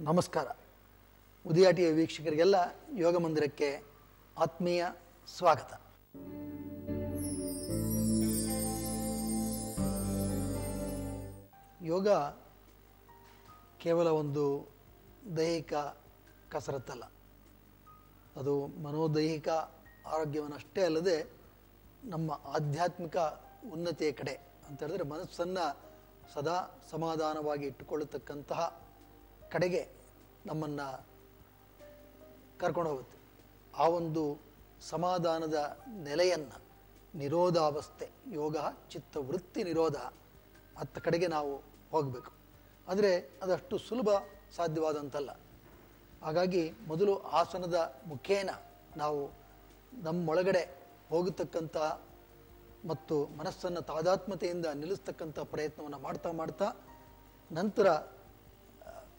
ನಮಸ್ಕಾರ. ಉದಯಾಟಿಯ ವೀಕ್ಷಕರಿಗೆಲ್ಲ ಯೋಗ ಮಂದಿರಕ್ಕೆ ಆತ್ಮೀಯ ಸ್ವಾಗತ. ಯೋಗ ಕೇವಲ ಒಂದು ದೈಹಿಕ ಕಸರತ್ತಲ್ಲ. ಅದು ಮನೋದೈಹಿಕ ಆರೋಗ್ಯವನ್ನಷ್ಟೇ ಅಲ್ಲದೆ ನಮ್ಮ ಆಧ್ಯಾತ್ಮಿಕ ಉನ್ನತಿಯ ಕಡೆ ಅಂತ ಹೇಳಿದ್ರೆ ಮನಸ್ಸನ್ನು ಸದಾ ಸಮಾಧಾನವಾಗಿ ಇಟ್ಟುಕೊಳ್ಳತಕ್ಕಂತಹ ಕಡೆಗೆ ನಮ್ಮನ್ನು ಕರ್ಕೊಂಡು ಹೋಗುತ್ತೆ. ಆ ಒಂದು ಸಮಾಧಾನದ ನೆಲೆಯನ್ನು ನಿರೋಧಾವಸ್ಥೆ, ಯೋಗ ಚಿತ್ತವೃತ್ತಿ ನಿರೋಧ ಅತ್ತ ಕಡೆಗೆ ನಾವು ಹೋಗಬೇಕು. ಆದರೆ ಅದಷ್ಟು ಸುಲಭ ಸಾಧ್ಯವಾದಂತಲ್ಲ. ಹಾಗಾಗಿ ಮೊದಲು ಆಸನದ ಮುಖೇನ ನಾವು ನಮ್ಮೊಳಗಡೆ ಹೋಗತಕ್ಕಂಥ ಮತ್ತು ಮನಸ್ಸನ್ನು ತಾದಾತ್ಮತೆಯಿಂದ ನಿಲ್ಲಿಸ್ತಕ್ಕಂಥ ಪ್ರಯತ್ನವನ್ನು ಮಾಡ್ತಾ ಮಾಡ್ತಾ ನಂತರ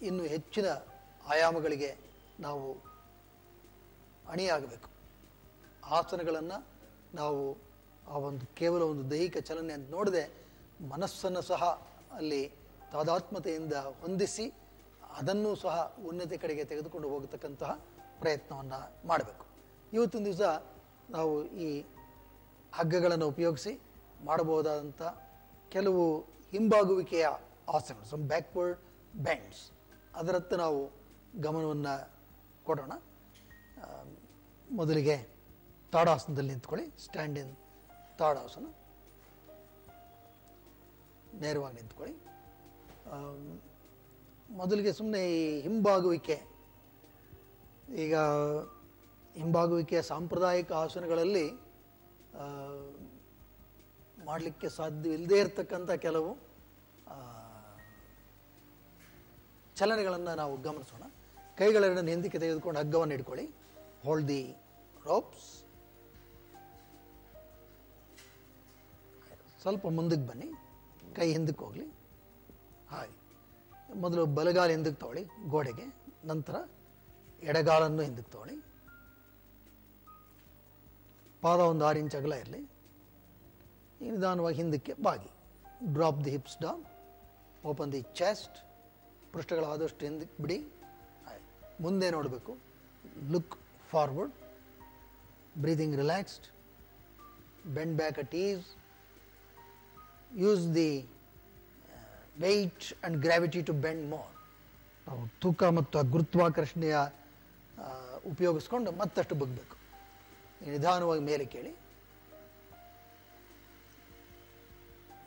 ಇನ್ನು ಹೆಚ್ಚಿನ ಆಯಾಮಗಳಿಗೆ ನಾವು ಅಣಿಯಾಗಬೇಕು. ಆಸನಗಳನ್ನು ನಾವು ಆ ಒಂದು ಕೇವಲ ಒಂದು ದೈಹಿಕ ಚಲನೆ ಅಂತ ನೋಡದೆ ಮನಸ್ಸನ್ನು ಸಹ ಅಲ್ಲಿ ತಾದಾತ್ಮತೆಯಿಂದ ಹೊಂದಿಸಿ ಅದನ್ನು ಸಹ ಉನ್ನತಿ ಕಡೆಗೆ ತೆಗೆದುಕೊಂಡು ಹೋಗತಕ್ಕಂತಹ ಪ್ರಯತ್ನವನ್ನು ಮಾಡಬೇಕು. ಇವತ್ತಿನ ದಿವಸ ನಾವು ಈ ಹಗ್ಗಗಳನ್ನು ಉಪಯೋಗಿಸಿ ಮಾಡಬಹುದಾದಂಥ ಕೆಲವು ಹಿಂಬಾಗುವಿಕೆಯ ಆಸನಗಳು ಸಮ್ ಬ್ಯಾಕ್ವರ್ಡ್ ಬ್ಯಾಂಡ್ಸ್ ಅದರತ್ತ ನಾವು ಗಮನವನ್ನು ಕೊಡೋಣ. ಮೊದಲಿಗೆ ತಾಡಾಸನದಲ್ಲಿ ನಿಂತ್ಕೊಳ್ಳಿ. ಸ್ಟ್ಯಾಂಡ್ ಇನ್ ತಾಡಾಸನ ನೇರವಾಗಿ ನಿಂತ್ಕೊಳ್ಳಿ. ಮೊದಲಿಗೆ ಸುಮ್ಮನೆ ಈ ಹಿಂಬಾಗುವಿಕೆ ಈಗ ಹಿಂಬಾಗುವಿಕೆಯ ಸಾಂಪ್ರದಾಯಿಕ ಆಸನಗಳಲ್ಲಿ ಮಾಡಲಿಕ್ಕೆ ಸಾಧ್ಯವಿಲ್ಲದೇ ಇರತಕ್ಕಂಥ ಕೆಲವು ಚಲನೆಗಳನ್ನು ನಾವು ಗಮನಿಸೋಣ. ಕೈಗಳನ್ನು ಹಿಂದಕ್ಕೆ ತೆಗೆದುಕೊಂಡು ಹಗ್ಗವನ್ನು ಹಿಡ್ಕೊಳ್ಳಿ ಹೋಲ್ಡ್ ದಿ ರೋಪ್ಸ್ ಸ್ವಲ್ಪ ಮುಂದಕ್ಕೆ ಬನ್ನಿ. ಕೈ ಹಿಂದಕ್ಕೆ ಹೋಗಲಿ. ಹಾಗೆ. ಮೊದಲು ಬಲಗಾಲ ಹಿಂದಕ್ಕೆ ತಗೊಳ್ಳಿ, ಗೋಡೆಗೆ. ನಂತರ ಎಡಗಾಲನ್ನು ಹಿಂದಕ್ಕೆ ತಗೊಳ್ಳಿ. ಪಾದ ಒಂದು ಆರು ಇಂಚ್ ಅಗಲ ಇರಲಿ. ನಿಧಾನವಾಗಿ ಹಿಂದಕ್ಕೆ ಬಾಗಿ. Drop the hips down open the chest ಪೃಷ್ಠಗಳು ಆದಷ್ಟು ಹಿಂದಕ್ಕೆ ಬಿಡಿ. ಮುಂದೆ ನೋಡಬೇಕು. Look forward breathing relaxed bend back at ease use the weight and gravity to bend more ನಾವು ತೂಕ ಮತ್ತು ಗುರುತ್ವಾಕರ್ಷಣೆಯ ಆ, ಉಪಯೋಗಿಸ್ಕೊಂಡು ಮತ್ತಷ್ಟು ಬಗ್ಬೇಕು. ನಿಧಾನವಾಗಿ ಮೇಲೆ ಕೇಳಿ.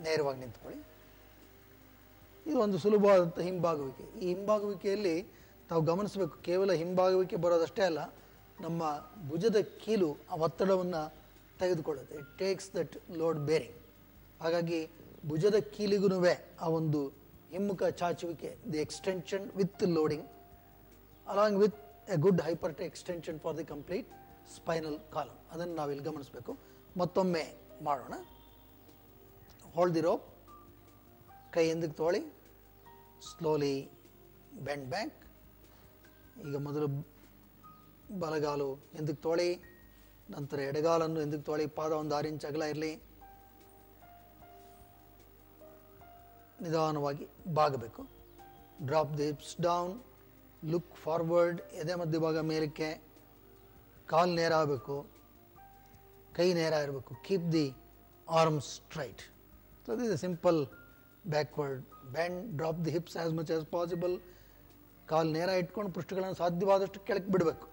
ನೇರವಾಗಿ ನಿಂತ್ಕೊಳ್ಳಿ. ಇದು ಒಂದು ಸುಲಭವಾದಂಥ ಹಿಂಬಾಗುವಿಕೆ ಈ ಹಿಂಬಾಗುವಿಕೆಯಲ್ಲಿ ತಾವು ಗಮನಿಸಬೇಕು, ಕೇವಲ ಹಿಂಬಾಗುವಿಕೆ ಬರೋದಷ್ಟೇ ಅಲ್ಲ, ನಮ್ಮ ಭುಜದ ಕೀಲು ಆ ಒತ್ತಡವನ್ನು ತೆಗೆದುಕೊಳ್ಳುತ್ತೆ. It takes that load bearing ಹಾಗಾಗಿ ಭುಜದ ಕೀಲಿಗೂ ಆ ಒಂದು ಹಿಮ್ಮುಖ ಚಾಚುವಿಕೆ the extension with loading along with a good hyperextension for the complete spinal column ಅದನ್ನು ನಾವಿಲ್ಲಿ ಗಮನಿಸಬೇಕು. ಮತ್ತೊಮ್ಮೆ ಮಾಡೋಣ. ಹೊಳ್ದಿರೋ ಕೈ ಹಿಂದಕ್ಕೆ ತೊಗೊಳ್ಳಿ. ಸ್ಲೋಲಿ ಬೆಂಡ್ ಬ್ಯಾಕ್ ಈಗ ಮೊದಲು ಬಲಗಾಲು ಎಂದಕ್ಕೆ ತೋಳಿ, ನಂತರ ಎಡಗಾಲನ್ನು ಹಿಂದಕ್ಕೆ ತೋಳಿ, ಪಾದ ಒಂದು ಆರು ಇಂಚ್ ಅಗಲ ಇರಲಿ. ನಿಧಾನವಾಗಿ ಬಾಗಬೇಕು. Drop the hips down look forward ಎದೆ ಮಧ್ಯಭಾಗ ಮೇಲಕ್ಕೆ, ಕಾಲು ನೇರ ಆಗಬೇಕು, ಕೈ ನೇರ ಇರಬೇಕು. Keep the arm straight so this simple backward bend drop the hips as much as possible ಕಾಲು ನೇರ ಇಟ್ಕೊಂಡು ಪೃಷ್ಠಗಳನ್ನು ಸಾಧ್ಯವಾದಷ್ಟು ಕೆಳಕ್ಕೆ ಬಿಡಬೇಕು.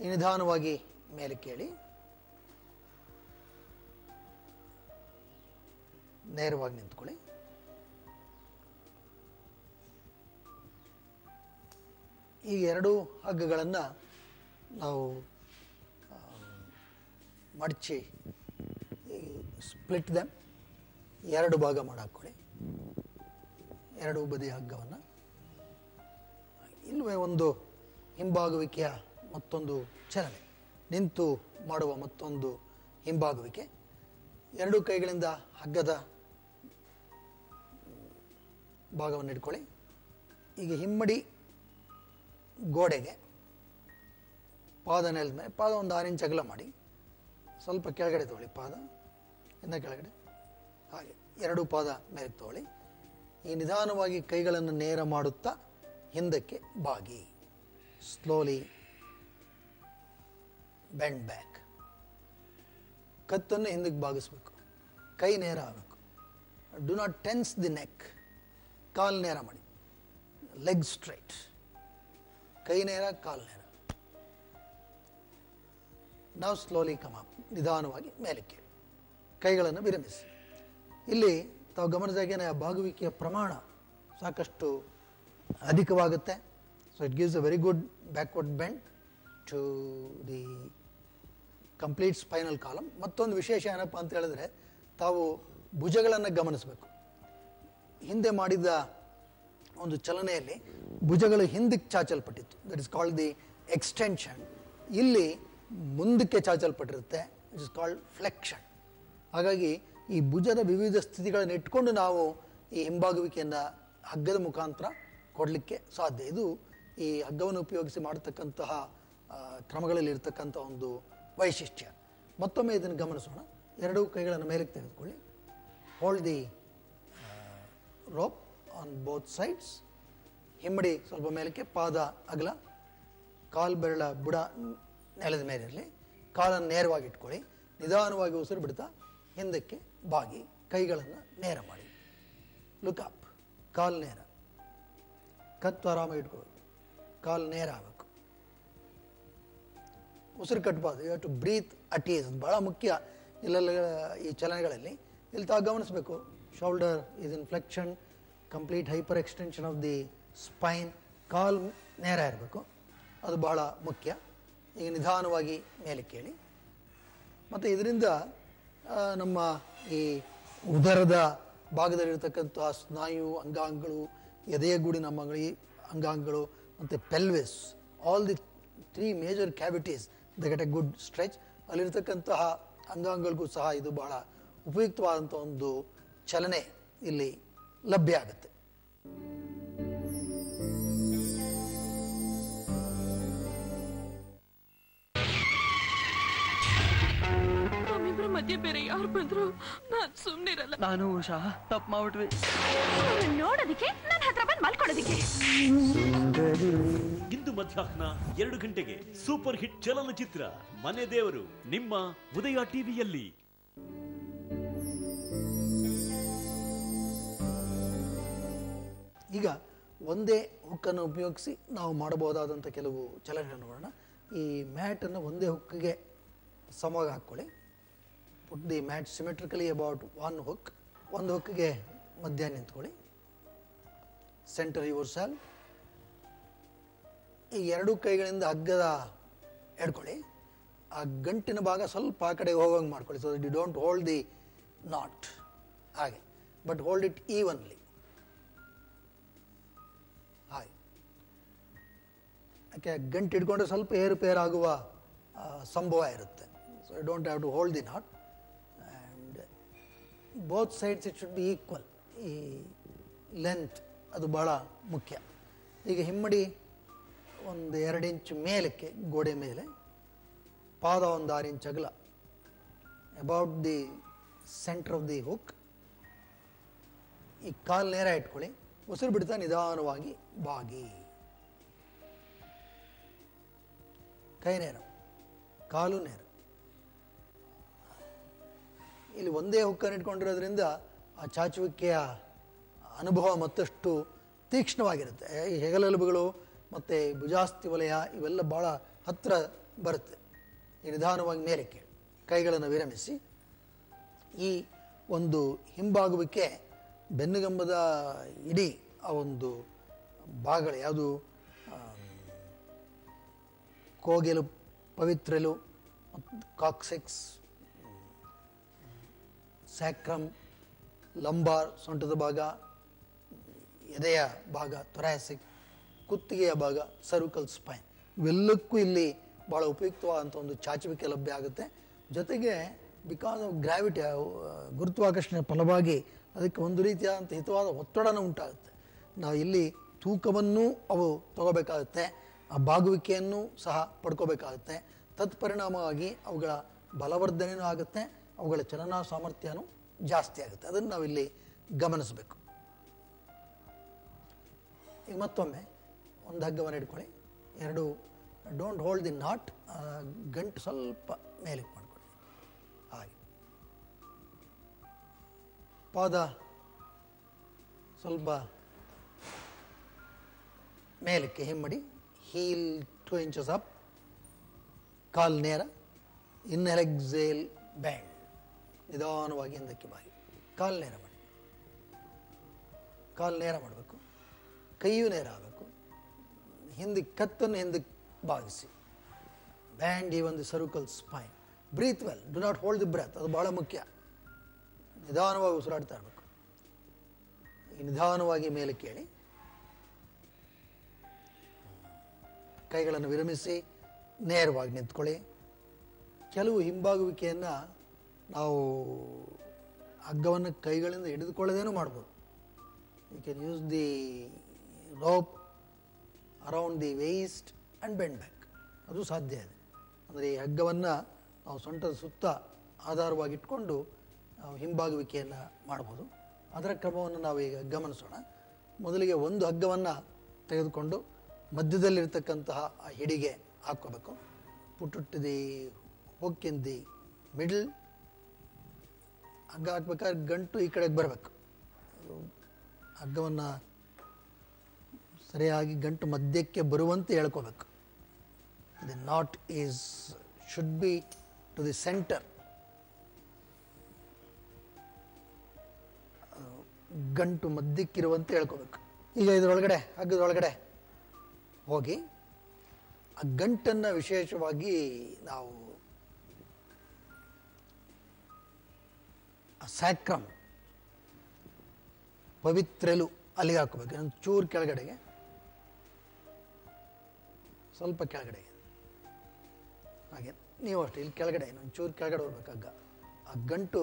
ನಿಧಾನವಾಗಿ ಮೇಲೆ ಕೇಳಿ. ನೇರವಾಗಿ ನಿಂತ್ಕೊಳ್ಳಿ. ಈ ಎರಡೂ ಹಗ್ಗಗಳನ್ನು ನಾವು ಮಡಚಿ ಸ್ಪ್ಲಿಟ್ ದಮ್ ಎರಡು ಭಾಗ ಮಾಡಾಕೊಳ್ಳಿ ಎರಡು ಬದಿಯ ಹಗ್ಗವನ್ನು ಇಲ್ಲವೇ ಒಂದು ಹಿಂಬಾಗುವಿಕೆಯ ಮತ್ತೊಂದು ಚಲನೆ, ನಿಂತು ಮಾಡುವ ಮತ್ತೊಂದು ಹಿಂಬಾಗುವಿಕೆ ಎರಡು ಕೈಗಳಿಂದ ಹಗ್ಗದ ಭಾಗವನ್ನು ಇಟ್ಕೊಳ್ಳಿ ಈಗ ಹಿಮ್ಮಡಿ ಗೋಡೆಗೆ ಪಾದ ನೆಲದ ಮೇಲೆ, ಪಾದ ಒಂದು ಆರು ಇಂಚ್ ಅಗಲ ಮಾಡಿ, ಸ್ವಲ್ಪ ಕೆಳಗಡೆ ತಗೊಳ್ಳಿ ಪಾದ, ಇನ್ನ ಕೆಳಗಡೆ. ಹಾಗೆ ಎರಡು ಪಾದ ಮೇಲೆ ತಗೊಳ್ಳಿ. ಈ ನಿಧಾನವಾಗಿ ಕೈಗಳನ್ನು ನೇರ ಮಾಡುತ್ತಾ ಹಿಂದಕ್ಕೆ ಬಾಗಿ. ಸ್ಲೋಲಿ ಬೆಂಡ್ ಬ್ಯಾಕ್ ಕತ್ತನ್ನು ಹಿಂದಕ್ಕೆ ಬಾಗಿಸ್ಬೇಕು. ಕೈ ನೇರ ಆಗಬೇಕು. Do not tense the neck ಕಾಲ್ ನೇರ ಮಾಡಿ. ಲೆಗ್ ಸ್ಟ್ರೈಟ್ ಕೈ ನೇರ, ಕಾಲ್ ನೇರ. ನಾವು ಸ್ಲೋಲಿ ಕಮ್ ಅಪ್ ನಿಧಾನವಾಗಿ ಮೇಲಕ್ಕೆ ಕೈಗಳನ್ನು ವಿರಮಿಸಿ. ಇಲ್ಲಿ ತಾವು ಗಮನಿಸಿದಾಗೇನೆ ಆ ಬಾಗುವಿಕೆಯ ಪ್ರಮಾಣ ಸಾಕಷ್ಟು ಅಧಿಕವಾಗುತ್ತೆ. So it gives a very good backward bend to the complete spinal column ಮತ್ತೊಂದು ವಿಶೇಷ ಏನಪ್ಪ ಅಂತ ಹೇಳಿದ್ರೆ, ತಾವು ಭುಜಗಳನ್ನು ಗಮನಿಸಬೇಕು. ಹಿಂದೆ ಮಾಡಿದ ಒಂದು ಚಲನೆಯಲ್ಲಿ ಭುಜಗಳು ಹಿಂದಕ್ಕೆ ಚಾಚಲ್ಪಟ್ಟಿತ್ತು. That is called the extension ಇಲ್ಲಿ ಮುಂದಕ್ಕೆ ಚಾಚಲ್ಪಟ್ಟಿರುತ್ತೆ. ಇಟ್ ಇಸ್ ಕಾಲ್ಡ್ ಫ್ಲೆಕ್ಷನ್ ಹಾಗಾಗಿ ಈ ಭುಜದ ವಿವಿಧ ಸ್ಥಿತಿಗಳನ್ನು ಇಟ್ಕೊಂಡು ನಾವು ಈ ಹಿಂಬಾಗುವಿಕೆಯನ್ನು ಹಗ್ಗದ ಮುಖಾಂತರ ಕೊಡಲಿಕ್ಕೆ ಸಾಧ್ಯ. ಇದು ಈ ಹಗ್ಗವನ್ನು ಉಪಯೋಗಿಸಿ ಮಾಡತಕ್ಕಂತಹ ಕ್ರಮಗಳಲ್ಲಿ ಇರತಕ್ಕಂಥ ಒಂದು ವೈಶಿಷ್ಟ್ಯ. ಮತ್ತೊಮ್ಮೆ ಇದನ್ನು ಗಮನಿಸೋಣ. ಎರಡೂ ಕೈಗಳನ್ನು ಮೇಲಕ್ಕೆ ತೆಗೆದುಕೊಳ್ಳಿ. Hold the rope on both sides ಹಿಮ್ಮಡಿ ಸ್ವಲ್ಪ ಮೇಲಕ್ಕೆ, ಪಾದ ಅಗಲ, ಕಾಲು ಬೆರಳ ಬುಡ ನೆಲದ ಮೇಲೆ ಇರಲಿ ಕಾಲನ್ನು ನೇರವಾಗಿ ಇಟ್ಕೊಳ್ಳಿ. ನಿಧಾನವಾಗಿ ಉಸಿರು ಬಿಡ್ತಾ ಹಿಂದಕ್ಕೆ ಬಾಗಿ, ಕೈಗಳನ್ನು ನೇರ ಮಾಡಿ. ಲುಕ್ ಅಪ್ ಕಾಲು ನೇರ. ಕತ್ತು ಆರಾಮಾಗಿ ಇಟ್ಕೊಳ್ಬೇಕು ಕಾಲು ನೇರ ಆಗಬೇಕು. ಉಸಿರು ಕಟ್ಟಬಾರ್ದು you to breathe at ease ಭಾಳ ಮುಖ್ಯ ಇಲ್ಲೆಲ್ಲ, ಈ ಚಲನೆಗಳಲ್ಲಿ. ಇಲ್ಲಿ ತಾವು ಗಮನಿಸಬೇಕು. Shoulder is in flexion complete hyper extension of the spine ಕಾಲ್ ನೇರ ಇರಬೇಕು. ಅದು ಬಹಳ ಮುಖ್ಯ. ಈಗ ನಿಧಾನವಾಗಿ ಮೇಲೆ ಕೇಳಿ. ಮತ್ತು ಇದರಿಂದ ನಮ್ಮ ಈ ಉದರದ ಭಾಗದಲ್ಲಿರ್ತಕ್ಕಂತಹ ಸ್ನಾಯು ಅಂಗಾಂಗಗಳು ಎದೆಯ ಗೂಡಿನ ಅಂಗಗಳು ಅಂಗಾಂಗಗಳು, ಮತ್ತು pelvis all the three major cavities they get a good stretch ಅಲ್ಲಿರ್ತಕ್ಕಂತಹ ಅಂಗಾಂಗಗಳಿಗೂ ಸಹ ಇದು ಬಹಳ ಉಪಯುಕ್ತವಾದಂಥ ಒಂದು ಚಲನೆ ಇಲ್ಲಿ ಲಭ್ಯ ಆಗುತ್ತೆ. ಮಧ್ಯೆ ಬೇರೆ ಯಾರು ಬಂದ್ರು? ನಾನ್ ಸುಮ್ನಿರಲ್ಲ. ನಾನು ಉಷಾ ತಪ್ಪು ಮಾಡ್ಬಿಟ್ವಿ. ನೋಡೋದಿಕ್ಕೆ ನನ್ನ ಹತ್ರ ಬಂದು ಮಲ್ಕೊಳ್ಳೋದಿಕ್ಕೆ. ಇಂದು ಮಧ್ಯಾಹ್ನ ಎರಡು ಗಂಟೆಗೆ ಸೂಪರ್ ಹಿಟ್ ಚಲನಚಿತ್ರ ಮನೆ ದೇವರು ನಿಮ್ಮ ಉದಯ ಟಿವಿಯಲ್ಲಿ. ಈಗ ಒಂದೇ ಹುಕ್ಕನ್ನು ಉಪಯೋಗಿಸಿ ನಾವು ಮಾಡಬಹುದಾದಂಥ ಕೆಲವು ಚಲನೆಗಳನ್ನು ನೋಡೋಣ ಈ ಮ್ಯಾಟನ್ನು ಒಂದೇ ಹುಕ್ಕಿಗೆ ಸಮವಾಗಿ ಹಾಕ್ಕೊಳ್ಳಿ. Put the match symmetrically about one hook ಒಂದು ಹುಕ್ಗೆ ಮಧ್ಯ ನಿಂತ್ಕೊಳ್ಳಿ. ಸೆಂಟರ್ ಯುವರ್ ಸೆಲ್ ಈ ಎರಡು ಕೈಗಳಿಂದ ಹಗ್ಗದ ಎಡ್ಕೊಳ್ಳಿ. ಆ ಗಂಟಿನ ಭಾಗ ಸ್ವಲ್ಪ ಆ ಕಡೆಗೆ ಹೋಗೋಂಗೆ ಮಾಡ್ಕೊಳ್ಳಿ so you don't hold the knot ಹಾಗೆ. ಬಟ್ ಹೋಲ್ಡ್ ಇಟ್ ಈವನ್ಲಿ ಹಾಗೆ. ಯಾಕೆ ಗಂಟು ಹಿಡ್ಕೊಂಡ್ರೆ ಸ್ವಲ್ಪ ಏರುಪೇರಾಗುವ ಸಂಭವ ಇರುತ್ತೆ. So I don't have to hold the knot both sides it should be equal ಈ ಲೆಂತ್ ಅದು ಭಾಳ ಮುಖ್ಯ. ಈಗ ಹಿಮ್ಮಡಿ ಒಂದು ಎರಡು ಇಂಚು ಮೇಲಕ್ಕೆ, ಗೋಡೆ ಮೇಲೆ, ಪಾದ ಒಂದು ಆರು ಇಂಚ್ ಅಗಲ about the centre of the hook ಈ ಕಾಲು ನೇರ ಇಟ್ಕೊಳ್ಳಿ, ಉಸಿರು ಬಿಡ್ತಾ ನಿಧಾನವಾಗಿ ಬಾಗಿ. ಕೈ ನೇರ, ಕಾಲು ನೇರ. ಇಲ್ಲಿ ಒಂದೇ ಹುಕ್ಕನ್ನು ಇಟ್ಕೊಂಡಿರೋದ್ರಿಂದ ಆ ಚಾಚುವಿಕೆಯ ಅನುಭವ ಮತ್ತಷ್ಟು ತೀಕ್ಷ್ಣವಾಗಿರುತ್ತೆ. ಈ ಹೆಗಲಲುಬುಗಳು ಮತ್ತು ಭುಜಾಸ್ತಿ ವಲಯ ಇವೆಲ್ಲ ಭಾಳ ಹತ್ತಿರ ಬರುತ್ತೆ. ಈ ನಿಧಾನವಾಗಿ ಮೇಲಕ್ಕೆ ಕೈಗಳನ್ನು ವಿರಮಿಸಿ. ಈ ಒಂದು ಹಿಂಬಾಗುವಿಕೆ ಬೆನ್ನುಗಂಬದ ಇಡೀ ಆ ಒಂದು ಭಾಗಗಳು ಯಾವುದು? ಕೋಗೆಲು, ಪವಿತ್ರಲು ಕಾಕ್ಸೆಕ್ಸ್ ಸ್ಯಾಕ್ರಮ್, ಲಂಬಾರ್, ಸೊಂಟದ ಭಾಗ, ಎದೆಯ ಭಾಗ ತೊರಾಸಿಕ್ ಕುತ್ತಿಗೆಯ ಭಾಗ ಸರ್ವಿಕಲ್ ಸ್ಪೈನ್ ಇವೆಲ್ಲಕ್ಕೂ ಇಲ್ಲಿ ಭಾಳ ಉಪಯುಕ್ತವಾದಂಥ ಒಂದು ಚಾಚುವಿಕೆ ಲಭ್ಯ ಆಗುತ್ತೆ. ಜೊತೆಗೆ ಬಿಕಾಸ್ ಆಫ್ ಗ್ರಾವಿಟಿ ಗುರುತ್ವಾಕರ್ಷಣೆ ಫಲವಾಗಿ ಅದಕ್ಕೆ ಒಂದು ರೀತಿಯಾದಂಥ ಹಿತವಾದ ಒತ್ತಡನೂ ಉಂಟಾಗುತ್ತೆ. ನಾವು ಇಲ್ಲಿ ತೂಕವನ್ನು ಅವು ತಗೋಬೇಕಾಗುತ್ತೆ, ಆ ಬಾಗುವಿಕೆಯನ್ನು ಸಹ ಪಡ್ಕೋಬೇಕಾಗುತ್ತೆ. ತತ್ಪರಿಣಾಮವಾಗಿ ಅವುಗಳ ಬಲವರ್ಧನೆಯೂ ಆಗುತ್ತೆ. ಅವುಗಳ ಚಲನಾ ಸಾಮರ್ಥ್ಯನೂ ಜಾಸ್ತಿ ಆಗುತ್ತೆ. ಅದನ್ನು ನಾವಿಲ್ಲಿ ಗಮನಿಸಬೇಕು. ಈಗ ಮತ್ತೊಮ್ಮೆ ಒಂದು ಹಗ್ಗವನ್ನು ಇಟ್ಕೊಳ್ಳಿ. ಎರಡು ಡೋಂಟ್ ಹೋಲ್ಡ್ ದಿ ನಾಟ್ ಗಂಟು ಸ್ವಲ್ಪ ಮೇಲಕ್ಕೆ ಮಾಡಿಕೊಳ್ಳಿ. ಹಾಗೆ. ಪಾದ ಸ್ವಲ್ಪ ಮೇಲಕ್ಕೆ ಹಿಮ್ಮಡಿ. ಹೀಲ್ ಟು ಇಂಚಸ್ ಅಪ್ ಕಾಲ್ ನೇರ. ಎಕ್ಸೇಲ್ ಬ್ಯಾಂಡ್ ನಿಧಾನವಾಗಿ ಹಿಂದಕ್ಕೆ ಬಾಗಿ ಕಾಲು ನೇರ ಮಾಡಿ. ಕಾಲು ನೇರ ಮಾಡಬೇಕು. ಕೈಯೂ ನೇರ ಆಗಬೇಕು. ಹಿಂದಕ್ಕೆ ಕತ್ತನ್ನು ಹಿಂದಕ್ಕೆ ಭಾವಿಸಿ ಬ್ಯಾಂಡ್ ಒಂದು circle spine breathe well do not hold the breath ಅದು ಬಹಳ ಮುಖ್ಯ. ನಿಧಾನವಾಗಿ ಉಸಿರಾಡ್ತಾ ಇರಬೇಕು. ನಿಧಾನವಾಗಿ ಮೇಲೆ ಕೇಳಿ. ಕೈಗಳನ್ನು ವಿರಮಿಸಿ ನೇರವಾಗಿ ನಿಂತ್ಕೊಳ್ಳಿ. ಕೆಲವು ಹಿಂಬಾಗುವಿಕೆಯನ್ನು ನಾವು ಹಗ್ಗವನ್ನು ಕೈಗಳಿಂದ ಹಿಡಿದುಕೊಳ್ಳದೇನೂ ಮಾಡ್ಬೋದು. You can use the rope around the waist and bend back ಅದು ಸಾಧ್ಯ ಇದೆ. ಅಂದರೆ ಈ ಹಗ್ಗವನ್ನು ನಾವು ಸೊಂಟದ ಸುತ್ತ ಆಧಾರವಾಗಿ ಇಟ್ಕೊಂಡು ನಾವು ಹಿಂಬಾಗುವಿಕೆಯನ್ನು ಮಾಡ್ಬೋದು. ಅದರ ಕ್ರಮವನ್ನು ನಾವು ಈಗ ಗಮನಿಸೋಣ. ಮೊದಲಿಗೆ ಒಂದು ಹಗ್ಗವನ್ನು ತೆಗೆದುಕೊಂಡು ಮಧ್ಯದಲ್ಲಿರ್ತಕ್ಕಂತಹ ಆ ಹಿಡಿಗೆ ಹಾಕ್ಕೋಬೇಕು. Put to the hook the middle ಹಗ್ಗ ಹಾಕ್ಬೇಕಾದ್ರೆ ಗಂಟು ಈ ಕಡೆಗೆ ಬರಬೇಕು. ಹಗ್ಗವನ್ನು ಸರಿಯಾಗಿ ಗಂಟು ಮಧ್ಯಕ್ಕೆ ಬರುವಂತೆ ಹೇಳ್ಕೋಬೇಕು. The knot is should be to the centre ಗಂಟು ಮಧ್ಯಕ್ಕಿರುವಂತೆ ಹೇಳ್ಕೋಬೇಕು. ಈಗ ಇದರೊಳಗಡೆ, ಹಗ್ಗದೊಳಗಡೆ ಹೋಗಿ ಆ ಗಂಟನ್ನು ವಿಶೇಷವಾಗಿ ನಾವು ಸ್ಯಾಕ್ರಮ್ ಪವಿತ್ರೆಲು ಅಲ್ಲಿಗೆ ಹಾಕೋಬೇಕು ಒಂದು ಚೂರು ಕೆಳಗಡೆಗೆ ಸ್ವಲ್ಪ ಕೆಳಗಡೆಗೆ ಹಾಗೆ ನೀವು ಅಷ್ಟೇ ಇಲ್ಲಿ ಕೆಳಗಡೆ ಇನ್ನೊಂದು ಚೂರು ಕೆಳಗಡೆ ಹೋಗ್ಬೇಕು ಹಗ್ಗ ಆ ಗಂಟು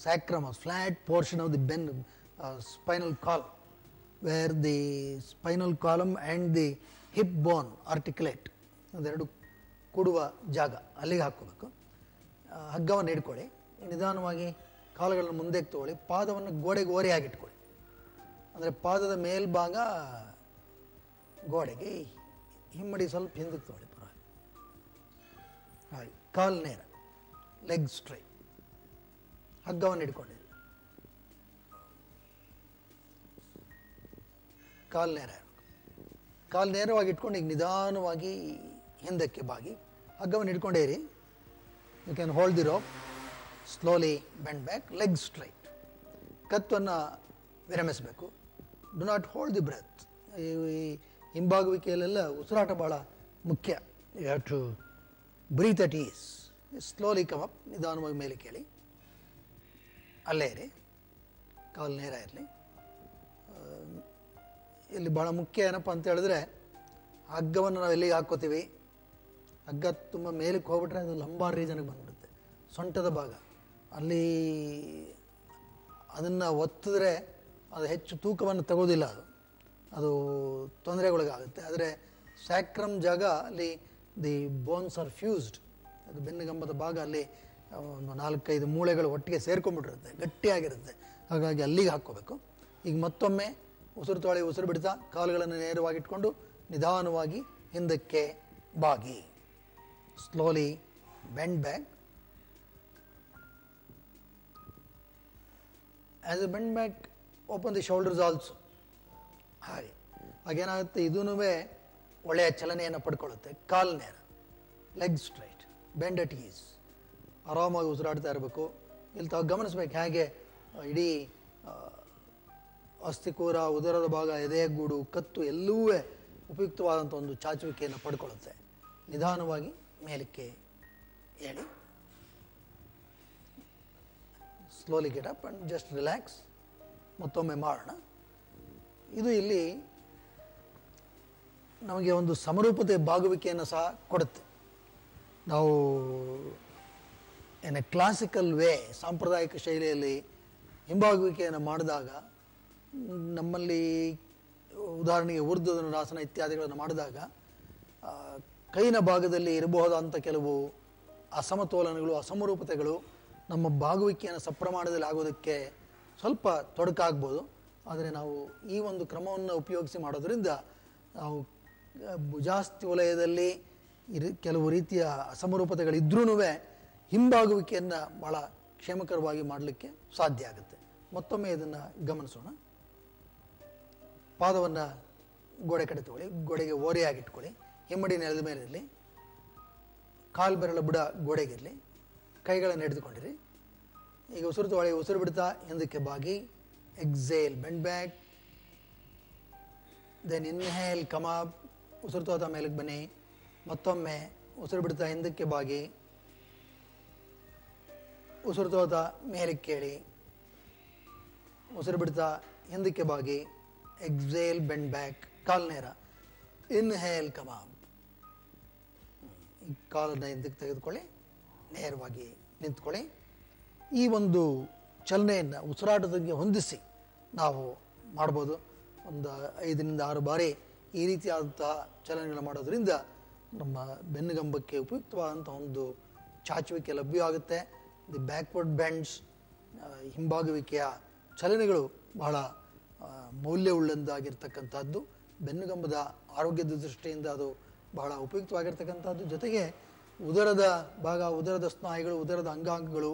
sacrum flat portion of the Ben spinal call where the spinal column and the hip bone articulate ಅದೆರಡು ಕೂಡುವ ಜಾಗ ಅಲ್ಲಿಗೆ ಹಾಕ್ಕೋಬೇಕು ಆ, ಹಗ್ಗವನ್ನು ಹಿಡ್ಕೊಳ್ಳಿ ನಿಧಾನವಾಗಿ ಕಾಲುಗಳನ್ನು ಮುಂದಕ್ಕೆ ತಗೊಳ್ಳಿ, ಪಾದವನ್ನು ಗೋಡೆಗೆ ಓರೆಯಾಗಿ ಇಟ್ಕೊಳ್ಳಿ ಅಂದರೆ ಪಾದದ ಮೇಲ್ಭಾಗ ಗೋಡೆಗೆ ಹಿಮ್ಮಡಿ ಸ್ವಲ್ಪ ಹಿಂದಕ್ಕೆ ತಗೊಳ್ಳಿ ಪರವಾಗಿ ಹಾಗೆ ಕಾಲು ನೇರ ಲೆಗ್ ಸ್ಟ್ರೈಟ್ ಹಗ್ಗವನ್ನು ಹಿಡ್ಕೊಂಡಿರಿ. ಕಾಲು ನೇರ ಇರ್ಬೇಕು. ಕಾಲು ನೇರವಾಗಿ ಇಟ್ಕೊಂಡು ಈಗ ನಿಧಾನವಾಗಿ ಹಿಂದಕ್ಕೆ ಬಾಗಿ, ಹಗ್ಗವನ್ನು ಹಿಡ್ಕೊಂಡೇ ಇರಿ. You can hold the rope slowly bend back leg straight ಕತ್ತನ್ನು ವಿರಮಿಸಬೇಕು. Do not hold the breath ಈ ಹಿಂಬಾಗುವಿಕೆಯಲ್ಲೆಲ್ಲ ಉಸಿರಾಟ ಭಾಳ ಮುಖ್ಯ. You have to breathe at ease slowly come up ನಿಧಾನವಾಗಿ ಮೇಲೆ ಕೇಳಿ. ಅಲ್ಲೇ ಇರಿ. ಕಾಲು ನೇರ ಇರಲಿ. ಇಲ್ಲಿ ಭಾಳ ಮುಖ್ಯ ಏನಪ್ಪ ಅಂತ ಹೇಳಿದ್ರೆ, ಹಗ್ಗವನ್ನು ನಾವು ಎಲ್ಲಿಗೆ ಹಾಕ್ಕೋತೀವಿ? ಹಗ್ಗ ತುಂಬ ಮೇಲಕ್ಕೆ ಹೋಗ್ಬಿಟ್ರೆ ಅದು ಲಂಬಾರ್ ರೀಜನ್ಗೆ ಬಂದ್ಬಿಡುತ್ತೆ. ಸೊಂಟದ ಭಾಗ. ಅಲ್ಲಿ ಅದನ್ನು ಒತ್ತಿದ್ರೆ ಅದು ಹೆಚ್ಚು ತೂಕವನ್ನು ತಗೋದಿಲ್ಲ ಅದು. ಅದು ತೊಂದರೆಗೊಳಗಾಗುತ್ತೆ. ಆದರೆ ಸ್ಯಾಕ್ರಮ್ ಜಾಗ ಅಲ್ಲಿ ದಿ ಬೋನ್ಸ್ ಆರ್ ಫ್ಯೂಸ್ಡ್. ಅದು ಬೆನ್ನುಗಂಬದ ಭಾಗ ಅಲ್ಲಿ ಒಂದು ನಾಲ್ಕೈದು ಮೂಳೆಗಳು ಒಟ್ಟಿಗೆ ಸೇರ್ಕೊಂಡ್ಬಿಟ್ಟಿರುತ್ತೆ, ಗಟ್ಟಿಯಾಗಿರುತ್ತೆ. ಹಾಗಾಗಿ ಅಲ್ಲಿಗೆ ಹಾಕ್ಕೋಬೇಕು. ಈಗ ಮತ್ತೊಮ್ಮೆ ಉಸಿರು ತೊಳೆ ಉಸಿರು ಬಿಡ್ತಾ, ಕಾಲುಗಳನ್ನು ನೇರವಾಗಿಟ್ಕೊಂಡು ನಿಧಾನವಾಗಿ ಹಿಂದಕ್ಕೆ ಬಾಗಿ. Slowly bend back as a bend back open the shoulders also ಹಾಗೆ. ಹಾಗೇನಾಗುತ್ತೆ? ಇದೂ ಒಳ್ಳೆಯ ಚಲನೆಯನ್ನು ಪಡ್ಕೊಳ್ಳುತ್ತೆ. ಕಾಲ್ ನೇರ. Leg straight bend at ease ಆರಾಮಾಗಿ ಉಸಿರಾಡ್ತಾ ಇರಬೇಕು. ಇಲ್ಲಿ ತಾವು ಗಮನಿಸ್ಬೇಕು ಹೇಗೆ ಇಡೀ ಅಸ್ಥಿಕೂರ ಉದರದ ಭಾಗ ಎದೆಯ ಗೂಡು, ಕತ್ತು ಎಲ್ಲವೂ ಉಪಯುಕ್ತವಾದಂಥ ಒಂದು ಚಾಚುವಿಕೆಯನ್ನು ಪಡ್ಕೊಳ್ಳುತ್ತೆ. ನಿಧಾನವಾಗಿ ಮೇಲಕ್ಕೆ ಹೇಳಿ slowly get up and just relax ಮತ್ತೊಮ್ಮೆ ಮಾಡೋಣ ಇದು ಇಲ್ಲಿ ನಮಗೆ ಒಂದು ಸಮರೂಪತೆ ಬಾಗುವಿಕೆಯನ್ನು ಸಹ ಕೊಡುತ್ತೆ. ನಾವು ಏನ ಕ್ಲಾಸಿಕಲ್ ವೇ ಸಾಂಪ್ರದಾಯಿಕ ಶೈಲಿಯಲ್ಲಿ ಹಿಂಬಾಗುವಿಕೆಯನ್ನು ಮಾಡಿದಾಗ, ನಮ್ಮಲ್ಲಿ ಉದಾಹರಣೆಗೆ ಉರ್ದು ಧನುರಾಸನ ಇತ್ಯಾದಿಗಳನ್ನು ಮಾಡಿದಾಗ ಕೈನ ಭಾಗದಲ್ಲಿ ಇರಬಹುದಾದಂಥ ಕೆಲವು ಅಸಮತೋಲನಗಳು, ಅಸಮರೂಪತೆಗಳು ನಮ್ಮ ಬಾಗುವಿಕೆಯನ್ನು ಸಪ್ರಮಾಣದಲ್ಲಿ ಆಗೋದಕ್ಕೆ ಸ್ವಲ್ಪ ತೊಡಕಾಗ್ಬೋದು. ಆದರೆ ನಾವು ಈ ಒಂದು ಕ್ರಮವನ್ನು ಉಪಯೋಗಿಸಿ ಮಾಡೋದರಿಂದ ನಾವು ಜಾಸ್ತಿ ವಲಯದಲ್ಲಿ ಇರು, ಕೆಲವು ರೀತಿಯ ಅಸಮರೂಪತೆಗಳಿದ್ರೂ ಹಿಂಬಾಗುವಿಕೆಯನ್ನು ಭಾಳ ಕ್ಷೇಮಕರವಾಗಿ ಮಾಡಲಿಕ್ಕೆ ಸಾಧ್ಯ ಆಗುತ್ತೆ. ಮತ್ತೊಮ್ಮೆ ಇದನ್ನು ಗಮನಿಸೋಣ. ಪಾದವನ್ನು ಗೋಡೆ ಕಡೆ ತಗೊಳ್ಳಿ. ಗೋಡೆಗೆ ಓರೆಯಾಗಿಟ್ಕೊಳ್ಳಿ. ಹಿಮ್ಮಡಿ ನೆಲದ ಮೇಲೆ ಇರಲಿ. ಕಾಲು ಬೆರಳ ಬುಡ ಗೋಡೆಗಿರಲಿ ಕೈಗಳನ್ನು ಹಿಡಿದುಕೊಂಡಿರಿ. ಈಗ ಉಸಿರು ತೊಳೆ ಉಸಿರು ಬಿಡ್ತಾ ಹಿಂದಕ್ಕೆ ಬಾಗಿ exhale bend back then inhale come up ಉಸಿರು ತೋತ ಮೇಲಕ್ಕೆ ಬನ್ನಿ. ಮತ್ತೊಮ್ಮೆ ಉಸಿರು ಬಿಡ್ತಾ ಹಿಂದಕ್ಕೆ ಬಾಗಿ. ಉಸಿರು ತೋತ ಮೇಲಕ್ಕೆ ಕೇಳಿ. ಉಸಿರು ಬಿಡ್ತಾ ಹಿಂದಕ್ಕೆ ಬಾಗಿ. ಎಕ್ಸೇಲ್ ಬೆಂಡ್ ಬ್ಯಾಕ್ ಕಾಲ್ ನೇರ. ಇನ್ಹೇಲ್ ಕಮಾಬ್ ಈ ಕಾಲನ್ನು ಹಿಂದಕ್ಕೆ ತೆಗೆದುಕೊಳ್ಳಿ. ನೇರವಾಗಿ ನಿಂತ್ಕೊಳ್ಳಿ. ಈ ಒಂದು ಚಲನೆಯನ್ನು ಉಸಿರಾಟದಂಗೆ ಹೊಂದಿಸಿ ನಾವು ಮಾಡ್ಬೋದು. ಒಂದು ಐದರಿಂದ ಆರು ಬಾರಿ ಈ ರೀತಿಯಾದಂತಹ ಚಲನೆಗಳು ಮಾಡೋದರಿಂದ ನಮ್ಮ ಬೆನ್ನುಗಂಬಕ್ಕೆ ಉಪಯುಕ್ತವಾದಂಥ ಒಂದು ಚಾಚುವಿಕೆ ಲಭ್ಯವಾಗುತ್ತೆ. ದಿ ಬ್ಯಾಕ್ವರ್ಡ್ ಬ್ಯಾಂಡ್ಸ್ ಹಿಂಬಾಗುವಿಕೆಯ ಚಲನೆಗಳು ಬಹಳ ಮೌಲ್ಯವುಳ್ಳದ್ದಾಗಿರ್ತಕ್ಕಂಥದ್ದು ಬೆನ್ನುಗಂಬದ ಆರೋಗ್ಯದ ದೃಷ್ಟಿಯಿಂದ ಅದು ಬಹಳ ಉಪಯುಕ್ತವಾಗಿರ್ತಕ್ಕಂಥದ್ದು. ಜೊತೆಗೆ ಉದರದ ಭಾಗ, ಉದರದ ಸ್ನಾಯುಗಳು, ಉದರದ ಅಂಗಾಂಗಗಳು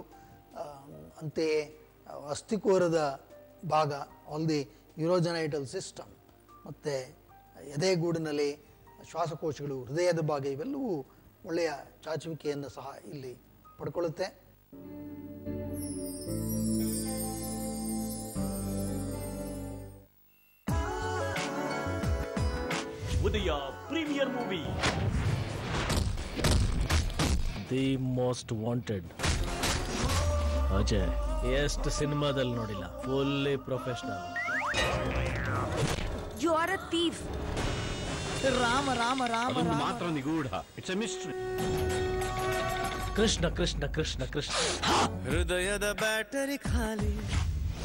ಅಂತೆಯೇ ಅಸ್ಥಿಕೋರದ ಭಾಗ ಆಲ್ ದಿ ಯುರೋಜನೈಟಲ್ ಸಿಸ್ಟಮ್, ಮತ್ತು ಎದೆಗೂಡಿನಲ್ಲಿ ಶ್ವಾಸಕೋಶಗಳು, ಹೃದಯದ ಭಾಗ, ಇವೆಲ್ಲವೂ ಒಳ್ಳೆಯ ಚಾಚುವಿಕೆಯನ್ನು ಸಹ ಇಲ್ಲಿ ಪಡ್ಕೊಳ್ಳುತ್ತೆ. Udaya premiere movie. The most wanted Ajay ಎಷ್ಟು ಸಿನಿಮಾದಲ್ಲಿ ನೋಡಿಲ್ಲ fully professional you are a thief Rama Rama Rama ಅದೊಂದು ಮಾತ್ರ ನಿಗೂಢ it's a mystery Krishna Krishna Krishna Krishna ಹೃದಯದ ಬ್ಯಾಟರಿ ಖಾಲಿ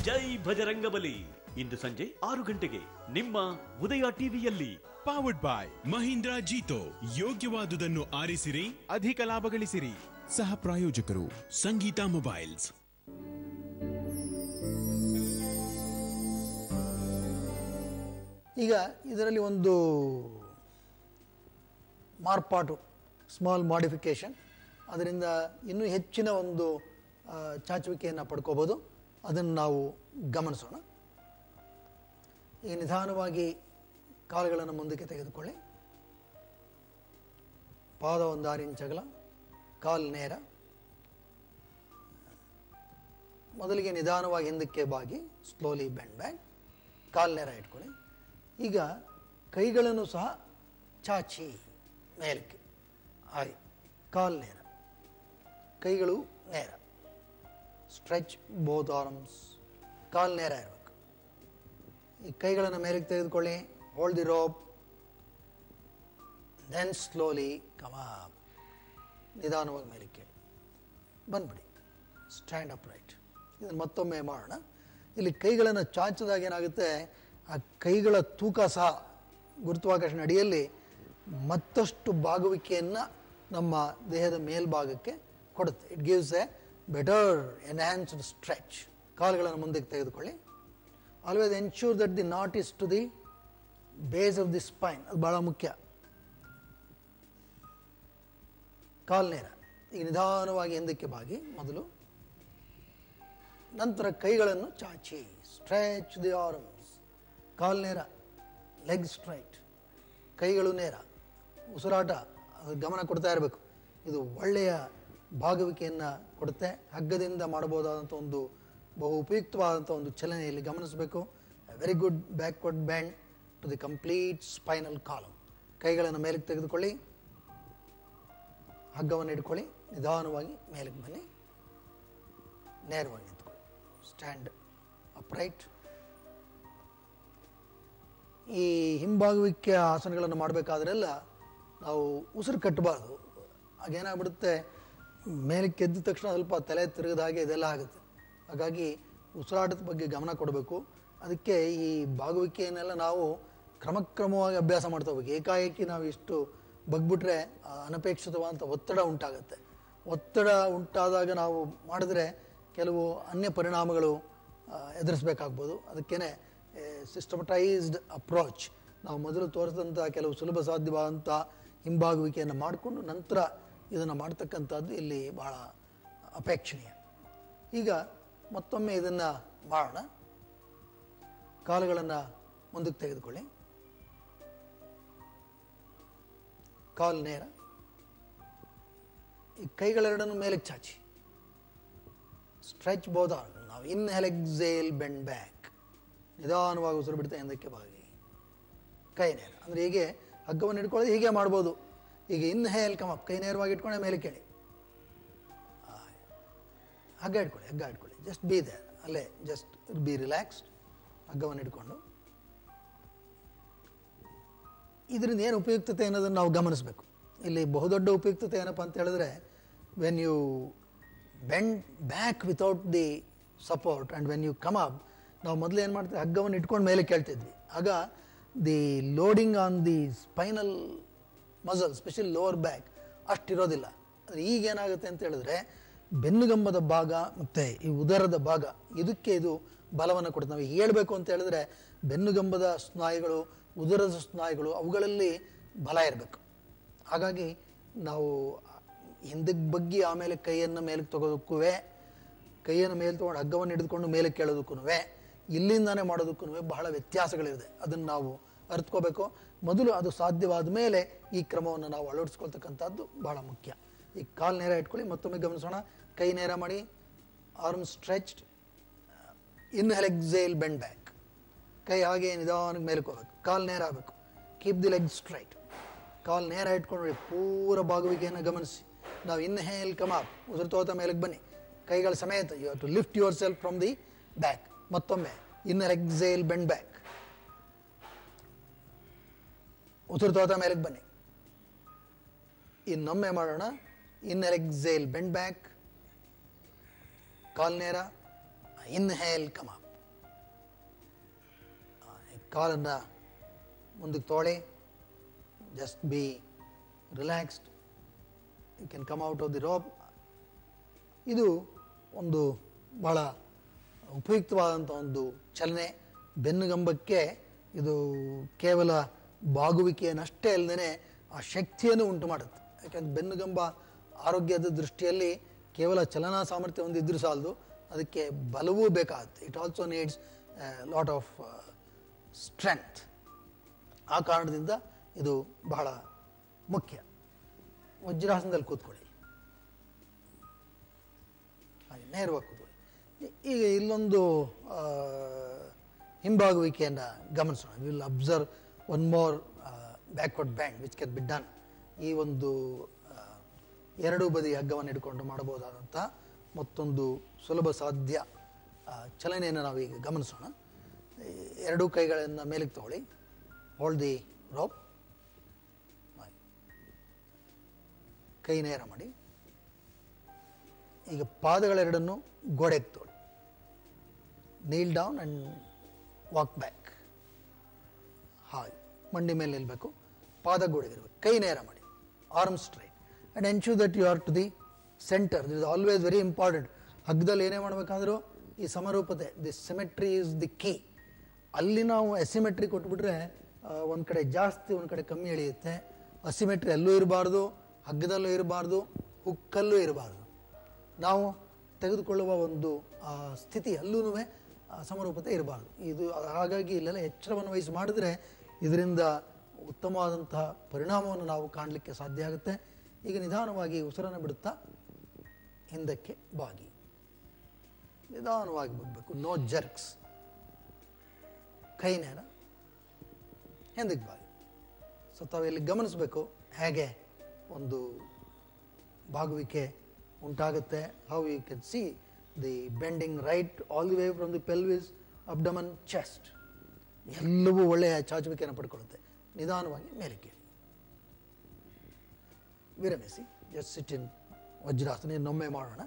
ಜೈ ಭಜರಂಗಬಲಿ ಇಂದು ಸಂಜೆ ಆರು ಗಂಟೆಗೆ ನಿಮ್ಮ ಉದಯ ಟಿವಿಯಲ್ಲಿ. ಪಾವರ್ಡ್ ಬಾಯ್ ಮಹೀಂದ್ರ ಜೀತೋ. ಯೋಗ್ಯವಾದುದನ್ನು ಆರಿಸಿರಿ ಅಧಿಕ ಲಾಭ ಗಳಿಸಿರಿ. ಸಹ ಪ್ರಾಯೋಜಕರು ಸಂಗೀತ ಮೊಬೈಲ್ಸ್. ಈಗ ಇದರಲ್ಲಿ ಒಂದು ಮಾರ್ಪಾಟು ಸ್ಮಾಲ್ ಮಾಡಿಫಿಕೇಶನ್ ಅದರಿಂದ ಇನ್ನೂ ಹೆಚ್ಚಿನ ಒಂದು ಚಾಚುವಿಕೆಯನ್ನು ಪಡ್ಕೋಬೋದು. ಅದನ್ನು ನಾವು ಗಮನಿಸೋಣ. ಈಗ ನಿಧಾನವಾಗಿ ಕಾಲುಗಳನ್ನು ಮುಂದಕ್ಕೆ ತೆಗೆದುಕೊಳ್ಳಿ. ಪಾದ ಒಂದು ಆರು ಇಂಚಗಲ ಕಾಲು ನೇರ. ಮೊದಲಿಗೆ ನಿಧಾನವಾಗಿ ಹಿಂದಕ್ಕೆ ಬಾಗಿ ಸ್ಲೋಲಿ ಬೆಂಡ್ ಬ್ಯಾಕ್ ಕಾಲು ನೇರ ಇಟ್ಕೊಳ್ಳಿ. ಈಗ ಕೈಗಳನ್ನು ಸಹ ಚಾಚಿ ಮೇಲಕ್ಕೆ ಹಾಗೆ ಕಾಲು ನೇರ. ಕೈಗಳು ನೇರ. ಸ್ಟ್ರೆಚ್ ಬೋತ್ ಆರ್ಮ್ಸ್ ಕಾಲು ನೇರ ಇರಬೇಕು. ಈ ಕೈಗಳನ್ನು ಮೇಲಕ್ಕೆ ತೆಗೆದುಕೊಳ್ಳಿ. Hold the rope then slowly come up ನಿಧಾನವಾಗಿ ಮೇಲೆ ಕೇಳಿ. ಬಂದ್ಬಿಡಿ. ಸ್ಟ್ಯಾಂಡ್ ಅಪ್ ರೈಟ್ ಇದನ್ನು ಮತ್ತೊಮ್ಮೆ ಮಾಡೋಣ. ಇಲ್ಲಿ ಕೈಗಳನ್ನು ಚಾಚಿದಾಗ ಏನಾಗುತ್ತೆ? ಆ ಕೈಗಳ ತೂಕ ಸಹ ಗುರುತ್ವಾಕರ್ಷಣೆ ಅಡಿಯಲ್ಲಿ ಮತ್ತಷ್ಟು ಬಾಗುವಿಕೆಯನ್ನು ನಮ್ಮ ದೇಹದ ಮೇಲ್ಭಾಗಕ್ಕೆ ಕೊಡುತ್ತೆ. It gives a better enhanced stretch ಕಾಲುಗಳನ್ನು ಮುಂದಕ್ಕೆ ತೆಗೆದುಕೊಳ್ಳಿ. Always ensure that the knot is to the base of the spine ಅದು ಭಾಳ ಮುಖ್ಯ. ಕಾಲ್ನೇರ ಈಗ ನಿಧಾನವಾಗಿ ಹಿಂದಕ್ಕೆ ಬಾಗಿ. ಮೊದಲು ನಂತರ ಕೈಗಳನ್ನು ಚಾಚಿ. ಸ್ಟ್ರೆಚ್ ದಿ ಆರ್ಮ್ಸ್ ಕಾಲ್ ನೇರ. ಲೆಗ್ ಸ್ಟ್ರೈಟ್ ಕೈಗಳು ನೇರ. ಉಸಿರಾಟ. ಗಮನ ಕೊಡ್ತಾ ಇರಬೇಕು. ಇದು ಒಳ್ಳೆಯ ಭಾಗವಿಕೆಯನ್ನು ಕೊಡುತ್ತೆ. ಹಗ್ಗದಿಂದ ಮಾಡಬಹುದಾದಂಥ ಒಂದು ಬಹು ಉಪಯುಕ್ತವಾದಂಥ ಒಂದು ಚಲನೆಯಲ್ಲಿ ಗಮನಿಸಬೇಕು. Very good backward bend to the complete spinal column ಕೈಗಳನ್ನು ಮೇಲಕ್ಕೆ ತೆಗೆದುಕೊಳ್ಳಿ. ಹಗ್ಗವನ್ನು ಇಟ್ಕೊಳ್ಳಿ. ನಿಧಾನವಾಗಿ ಮೇಲಕ್ಕೆ ಬನ್ನಿ. ನೇರವಾಗಿ ನಿಂತ್ಕೊಳ್ಳಿ. ಸ್ಟ್ಯಾಂಡ್ ಅಪ್ರೈಟ್ ಈ ಹಿಂಭಾಗುವಿಕೆ ಆಸನಗಳನ್ನು ಮಾಡಬೇಕಾದ್ರೆಲ್ಲ ನಾವು ಉಸಿರು ಕಟ್ಟಬಾರ್ದು. ಹಾಗೇನಾಗ್ಬಿಡುತ್ತೆ? ಮೇಲಕ್ಕೆ ಎದ್ದ ತಕ್ಷಣ ಸ್ವಲ್ಪ ತಲೆ ತಿರುಗಿದ ಹಾಗೆ ಇದೆಲ್ಲ ಆಗುತ್ತೆ. ಹಾಗಾಗಿ ಉಸಿರಾಟದ ಬಗ್ಗೆ ಗಮನ ಕೊಡಬೇಕು. ಅದಕ್ಕೆ ಈ ಭಾಗವಿಕೆಯನ್ನೆಲ್ಲ ನಾವು ಕ್ರಮಕ್ರಮವಾಗಿ ಅಭ್ಯಾಸ ಮಾಡ್ತಾ ಹೋಗ್ಬೇಕು. ಏಕಾಏಕಿ ನಾವು ಇಷ್ಟು ಬಗ್ಬಿಟ್ರೆ ಅನಪೇಕ್ಷಿತವಾದಂಥ ಒತ್ತಡ ಉಂಟಾಗುತ್ತೆ. ಒತ್ತಡ ಉಂಟಾದಾಗ ನಾವು ಮಾಡಿದ್ರೆ ಕೆಲವು ಅನ್ಯ ಪರಿಣಾಮಗಳು ಎದುರಿಸ್ಬೇಕಾಗ್ಬೋದು. ಅದಕ್ಕೇನೆ ಸಿಸ್ಟಮಟೈಸ್ಡ್ ಅಪ್ರೋಚ್ ನಾವು ಮೊದಲು ತೋರಿಸಿದಂಥ ಕೆಲವು ಸುಲಭ ಸಾಧ್ಯವಾದಂಥ ಹಿಂಬಾಗುವಿಕೆಯನ್ನು ಮಾಡಿಕೊಂಡು ನಂತರ ಇದನ್ನು ಮಾಡ್ತಕ್ಕಂಥದ್ದು ಇಲ್ಲಿ ಬಹಳ ಅಪೇಕ್ಷಣೀಯ. ಈಗ ಮತ್ತೊಮ್ಮೆ ಇದನ್ನ ಮಾಡೋಣ. ಕಾಲುಗಳನ್ನು ಮುಂದಕ್ಕೆ ತೆಗೆದುಕೊಳ್ಳಿ. ಕಾಲು ನೇರ. ಈ ಕೈಗಳೆರಡನ್ನು ಮೇಲಕ್ಕೆ ಚಾಚಿ. ಸ್ಟ್ರೆಚ್ ಬೋದ. ನಾವು ಇನ್ಹೆಲ್ ಎಕ್ಸೇಲ್ ಬೆಂಡ್ ಬ್ಯಾಕ್ ನಿಧಾನವಾಗಿ ಉಸಿರು ಬಿಡ್ತಾ ಹಿಂದಕ್ಕೆ ಬಾಗಿ. ಕೈ ನೇರ. ಅಂದರೆ ಹೀಗೆ ಹಗ್ಗವನ್ನು ಇಟ್ಕೊಳ್ಳೋದು ಹೀಗೆ ಮಾಡ್ಬೋದು. ಈಗ ಇನ್ಹೇಲ್ ಅಪ್ ಕೈ ನೇರವಾಗಿ ಇಟ್ಕೊಂಡೆ, ಮೇಲೆ ಕೇಳಿ. ಹಗ್ಗ ಇಟ್ಕೊಳ್ಳಿ ಹಗ್ಗ ಇಟ್ಕೊಳ್ಳಿ ಜಸ್ಟ್ ಬಿ ದೇ ಅಲ್ಲೇ ಜಸ್ಟ್ ಬಿ ರಿಲ್ಯಾಕ್ಸ್ಡ್ ಹಗ್ಗವನ್ನು ಇಟ್ಕೊಂಡು. ಇದರಿಂದ ಏನು ಉಪಯುಕ್ತತೆ ಅನ್ನೋದನ್ನು ನಾವು ಗಮನಿಸಬೇಕು. ಇಲ್ಲಿ ಬಹುದೊಡ್ಡ ಉಪಯುಕ್ತತೆ ಏನಪ್ಪ ಅಂತ ಹೇಳಿದ್ರೆ when you bend back without the support and when you come up ನಾವು ಮೊದಲು ಏನು ಮಾಡ್ತೀವಿ? ಹಗ್ಗವನ್ನು ಇಟ್ಕೊಂಡು ಮೇಲೆ ಕೇಳ್ತಿದ್ವಿ. ಆಗ the loading on the spinal muscle special lower back ಅಷ್ಟಿರೋದಿಲ್ಲ. ಆದರೆ ಈಗ ಏನಾಗುತ್ತೆ ಅಂತ ಹೇಳಿದ್ರೆ ಬೆನ್ನುಗಂಬದ ಭಾಗ ಮತ್ತು ಈ ಉದರದ ಭಾಗ, ಇದಕ್ಕೆ ಇದು ಬಲವನ್ನು ಕೊಡುತ್ತೆ. ನಾವು ಹೇಳಬೇಕು ಅಂತ ಹೇಳಿದ್ರೆ ಬೆನ್ನುಗಂಬದ ಸ್ನಾಯುಗಳು, ಉದರದ ಸ್ನಾಯುಗಳು ಅವುಗಳಲ್ಲಿ ಬಲ ಇರಬೇಕು. ಹಾಗಾಗಿ ನಾವು ಹಿಂದಕ್ಕೆ ಬಗ್ಗಿ ಆಮೇಲೆ ಕೈಯನ್ನು ಮೇಲಕ್ಕೆ ತಗೋದಕ್ಕೂ ಕೈಯನ್ನು ಮೇಲೆ ತೊಗೊಂಡು ಹಗ್ಗವನ್ನು ಹಿಡಿದುಕೊಂಡು ಮೇಲೆ ಕೇಳೋದಕ್ಕೂ ಇಲ್ಲಿಂದಾನೇ ಮಾಡೋದಕ್ಕೂ ಬಹಳ ವ್ಯತ್ಯಾಸಗಳಿದೆ. ಅದನ್ನು ನಾವು ಅರ್ಥಕೋಬೇಕು ಮೊದಲು ಅದು ಸಾಧ್ಯವಾದ ಮೇಲೆ ಈ ಕ್ರಮವನ್ನು ನಾವು ಅಳವಡಿಸ್ಕೊಳ್ತಕ್ಕಂಥದ್ದು ಬಹಳ ಮುಖ್ಯ. ಈ ಕಾಲು ನೇರ ಇಟ್ಕೊಳ್ಳಿ, ಮತ್ತೊಮ್ಮೆ ಗಮನಿಸೋಣ. ಕೈ ನೇರ ಮಾಡಿ arm stretched inhale exhale bend back ಕೈ ಹಾಗೆ ನಿಧಾನಕ್ಕೆ ಮೇಲಕ್ಕೆ ಹೋಗ್ಬೇಕು. ಕಾಲು ನೇರ ಆಗಬೇಕು. ಕೀಪ್ ದಿ ಲೆಗ್ ಸ್ಟ್ರೈಟ್ ಕಾಲು ನೇರ ಇಟ್ಕೊಂಡು ಪೂರ ಬಾಗುವಿಕೆಯನ್ನು ಗಮನಿಸಿ. ನಾವು ಇನ್ಹೇಲ್ ಕಮಾಪ್ ಉಸಿರು ತೋತ ಮೇಲಕ್ಕೆ ಬನ್ನಿ. ಕೈಗಳ ಸಮೇತ you to lift yourself from the back ಮತ್ತೊಮ್ಮೆ ಇನ್ನರ್ ಎಕ್ಸೇಲ್ ಬೆಂಡ್ ಬ್ಯಾಕ್ ಉಸಿರು ತೋತ ಮೇಲಕ್ಕೆ ಬನ್ನಿ. ಇನ್ನೊಮ್ಮೆ ಮಾಡೋಣ. ಇನ್ನರ್ ಎಕ್ಸೇಲ್ ಬೆಂಡ್ ಬ್ಯಾಕ್ ಕಾಲ್ ನೇರ ಇನ್ಹೇಲ್ ಕಮಾಪ್ ಕಾಲನ್ನು ಮುಂದಕ್ಕೆ ತೋಳೆ just be relaxed you can come out of the rope ಇದು ಒಂದು ಬಹಳ ಉಪಯುಕ್ತವಾದಂಥ ಒಂದು ಚಲನೆ ಬೆನ್ನುಗಂಬಕ್ಕೆ ಇದು ಕೇವಲ ಬಾಗುವಿಕೆಯನ್ನಷ್ಟೇ ಅಲ್ಲದೇ ಆ ಶಕ್ತಿಯನ್ನು ಉಂಟು ಮಾಡುತ್ತೆ ಯಾಕೆಂದ್ರೆ ಬೆನ್ನುಗಂಬ ಆರೋಗ್ಯದ ದೃಷ್ಟಿಯಲ್ಲಿ ಕೇವಲ ಚಲನಾ ಸಾಮರ್ಥ್ಯ ಹೊಂದಿದ್ರೂ ಸಾಲದು. ಅದಕ್ಕೆ ಬಲವೂ ಬೇಕಾಗುತ್ತೆ. It also needs lot of strength ಆ ಕಾರಣದಿಂದ ಇದು ಬಹಳ ಮುಖ್ಯ. ವಜ್ರಾಸನದಲ್ಲಿ ಕೂತ್ಕೊಳ್ಳಿ. ಹಾಗೆ ನೇರವಾಗಿ ಕೂತ್ಕೊಳ್ಳಿ. ಈಗ ಇಲ್ಲೊಂದು ಹಿಂಬಾಗುವಿಕೆಯನ್ನು ಗಮನಿಸೋಣ. Will observe one more backward bend which can be done ಈ ಒಂದು ಎರಡೂ ಬದಿ ಹಗ್ಗವನ್ನು ಇಟ್ಕೊಂಡು ಮಾಡಬಹುದಾದಂಥ ಮತ್ತೊಂದು ಸುಲಭ ಸಾಧ್ಯ ಚಲನೆಯನ್ನು ಚಲನೆಯನ್ನು ನಾವೀಗ ಗಮನಿಸೋಣ. ಎರಡೂ ಕೈಗಳನ್ನು ಮೇಲಕ್ಕೆ ತಗೊಳ್ಳಿ. ಹೋಲ್ಡ್ ದಿ ರೋಪ್ ಕೈ ನೇರ ಮಾಡಿ. ಈಗ ಪಾದಗಳೆರಡನ್ನು ಗೋಡೆಗೆ ತೋಳಿ kneel down and walk back ಹಾಗೆ. ಮಂಡಿ ಮೇಲೆ ನಿಲ್ಲಬೇಕು ಪಾದ ಗೋಡೆಗಿರ್ಬೇಕು ಕೈ ನೇರ ಮಾಡಿ. Arm straight and ensure that you are to the centre this always very important ಹಗ್ಗದಲ್ಲಿ ಏನೇ ಮಾಡಬೇಕಾದ್ರೂ ಈ ಸಮರೂಪತೆ the symmetry is the key ಅಲ್ಲಿ ನಾವು ಎಸಿಮೆಟ್ರಿ ಕೊಟ್ಬಿಟ್ರೆ ಒಂದು ಕಡೆ ಜಾಸ್ತಿ, ಒಂದು ಕಡೆ ಕಮ್ಮಿ ಎಳೆಯುತ್ತೆ. ಅಸಿಮೆಟ್ರಿ ಅಲ್ಲೂ ಇರಬಾರ್ದು, ಹಗ್ಗದಲ್ಲೂ ಇರಬಾರ್ದು ಹುಕ್ಕಲ್ಲೂ ಇರಬಾರ್ದು. ನಾವು ತೆಗೆದುಕೊಳ್ಳುವ ಒಂದು ಸ್ಥಿತಿ ಅಲ್ಲೂ ಸಮರೂಪತೆ ಇರಬಾರ್ದು. ಇದು ಹಾಗಾಗಿ ಇಲ್ಲೆಲ್ಲ ಎಚ್ಚರವನ್ನು ವಹಿಸಿ ಮಾಡಿದ್ರೆ ಇದರಿಂದ ಉತ್ತಮವಾದಂತಹ ಪರಿಣಾಮವನ್ನು ನಾವು ಕಾಣಲಿಕ್ಕೆ ಸಾಧ್ಯ ಆಗುತ್ತೆ. ಈಗ ನಿಧಾನವಾಗಿ ಉಸಿರನ್ನು ಬಿಡುತ್ತಾ ಹಿಂದಕ್ಕೆ ಬಾಗಿ. ನಿಧಾನವಾಗಿ ಬಿಡಬೇಕು. ನೋ ಜರ್ಕ್ಸ್ ಕೈ ನೇರ ಹಿಂದಕ್ಕೆ ಬಾಗಿ. ಸೊ ತಾವೆಲ್ಲಿ ಗಮನಿಸಬೇಕು ಹೇಗೆ ಒಂದು ಬಾಗುವಿಕೆ ಉಂಟಾಗುತ್ತೆ. How you can see the bending right all the way from the pelvis abdomen chest ಎಲ್ಲವೂ ಒಳ್ಳೆಯ ಚಾಚುವಿಕೆಯನ್ನು ಪಡ್ಕೊಳ್ಳುತ್ತೆ. ನಿಧಾನವಾಗಿ ಮೇಲೆ ಕೇಳಿ ವಿರಮಿಸಿ ಜಸ್ಟ್ ಸಿಟ್ ಇನ್ ವಜ್ರಾಸನ, ಇನ್ನೊಮ್ಮೆ ಮಾಡೋಣ.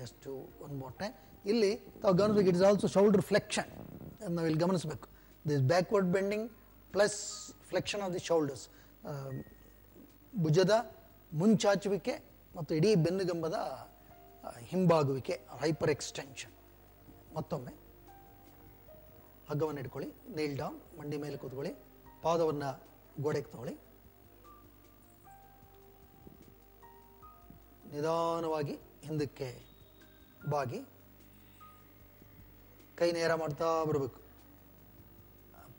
ಜಸ್ಟ್ ಒನ್ ಮೋರ್ ಟೈಮ್ ಇಲ್ಲಿ ತಾವು ಗಮನಿಸಬೇಕು it is also shoulder flexion ನಾವು ಇಲ್ಲಿ ಗಮನಿಸಬೇಕು. This backward bending plus flexion of the shoulders ಭುಜದ ಮುಂಚಾಚುವಿಕೆ ಮತ್ತು ಇಡೀ ಬೆನ್ನುಗಂಬದ ಹಿಂಬಾಗುವಿಕೆ ಹೈಪರ್ ಎಕ್ಸ್ಟೆನ್ಷನ್ ಮತ್ತೊಮ್ಮೆ, ಹಗ್ಗವನ್ನು ಇಟ್ಕೊಳ್ಳಿ ನೀಲ್ ಡೌನ್ ಮಂಡಿ ಮೇಲೆ ಕೂತ್ಕೊಳ್ಳಿ, ಪಾದವನ್ನು ಗೋಡೆಗೆ ತಗೊಳ್ಳಿ. ನಿಧಾನವಾಗಿ ಹಿಂದಕ್ಕೆ ಬಾಗಿ ಕೈ ನೇರ ಮಾಡ್ತಾ ಬರಬೇಕು.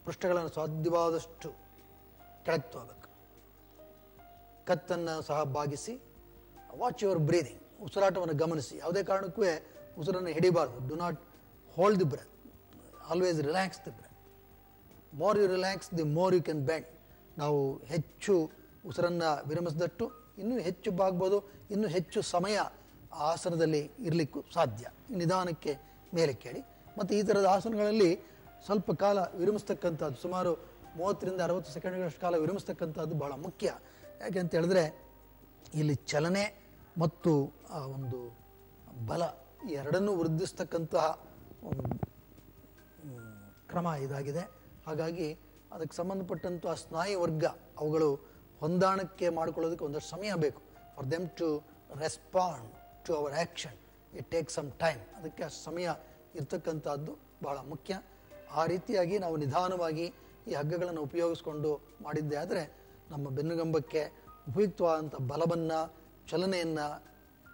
ಪೃಷ್ಠಗಳನ್ನು ಸಾಧ್ಯವಾದಷ್ಟು ಕೆಳಗೆ ತಗೋಬೇಕು. ಕತ್ತನ್ನು ಸಹ ಬಾಗಿಸಿ ವಾಚ್ ಯುವರ್ ಬ್ರೀದಿಂಗ್ ಉಸಿರಾಟವನ್ನು ಗಮನಿಸಿ. ಯಾವುದೇ ಕಾರಣಕ್ಕೂ ಉಸಿರನ್ನು ಹಿಡಿಬಾರ್ದು. Do not hold the breath always relax the breath more you relax the more you can bend ನಾವು ಹೆಚ್ಚು ಉಸಿರನ್ನು ವಿರಮಿಸಿದಟ್ಟು ಇನ್ನೂ ಹೆಚ್ಚು ಬಾಗ್ಬೋದು, ಇನ್ನೂ ಹೆಚ್ಚು ಸಮಯ ಆಸನದಲ್ಲಿ ಇರಲಿಕ್ಕೂ ಸಾಧ್ಯ. ನಿಧಾನಕ್ಕೆ ಮೇಲೆ ಕೇಳಿ. ಮತ್ತು ಈ ಥರದ ಆಸನಗಳಲ್ಲಿ ಸ್ವಲ್ಪ ಕಾಲ ವಿರಮಿಸ್ತಕ್ಕಂಥದ್ದು, ಸುಮಾರು ಮೂವತ್ತರಿಂದ ಅರವತ್ತು ಸೆಕೆಂಡ್ಗಳಷ್ಟು ಕಾಲ ವಿರಮಿಸ್ತಕ್ಕಂಥದ್ದು ಬಹಳ ಮುಖ್ಯ. ಯಾಕೆ ಅಂತ ಹೇಳಿದ್ರೆ, ಇಲ್ಲಿ ಚಲನೆ ಮತ್ತು ಆ ಒಂದು ಬಲ ಎರಡನ್ನೂ ವೃದ್ಧಿಸ್ತಕ್ಕಂತಹ ಒಂದು ಕ್ರಮ ಇದಾಗಿದೆ. ಹಾಗಾಗಿ ಅದಕ್ಕೆ ಸಂಬಂಧಪಟ್ಟಂಥ ಸ್ನಾಯು ವರ್ಗ ಅವುಗಳು ಹೊಂದಾಣಿಕೆ ಮಾಡಿಕೊಳ್ಳೋದಕ್ಕೆ ಒಂದಷ್ಟು ಸಮಯ ಬೇಕು. For them to respond to our action it take some time ಅದಕ್ಕೆ ಸಮಯ ಇರ್ತಕ್ಕಂಥದ್ದು ಬಹಳ ಮುಖ್ಯ. ಆ ರೀತಿಯಾಗಿ ನಾವು ನಿಧಾನವಾಗಿ ಈ ಹಗ್ಗಗಳನ್ನು ಉಪಯೋಗಿಸ್ಕೊಂಡು ಮಾಡಿದ್ದೇ ಆದರೆ ನಮ್ಮ ಬೆನ್ನುಗಂಬಕ್ಕೆ ಉಪಯುಕ್ತವಾದಂಥ ಬಲವನ್ನು, ಚಲನೆಯನ್ನು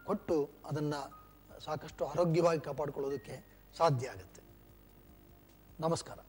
ಕೊಟ್ಟು ಅದನ್ನು ಸಾಕಷ್ಟು ಆರೋಗ್ಯವಾಗಿ ಕಾಪಾಡಿಕೊಳ್ಳೋದಕ್ಕೆ ಸಾಧ್ಯ ಆಗುತ್ತೆ. ನಮಸ್ಕಾರ.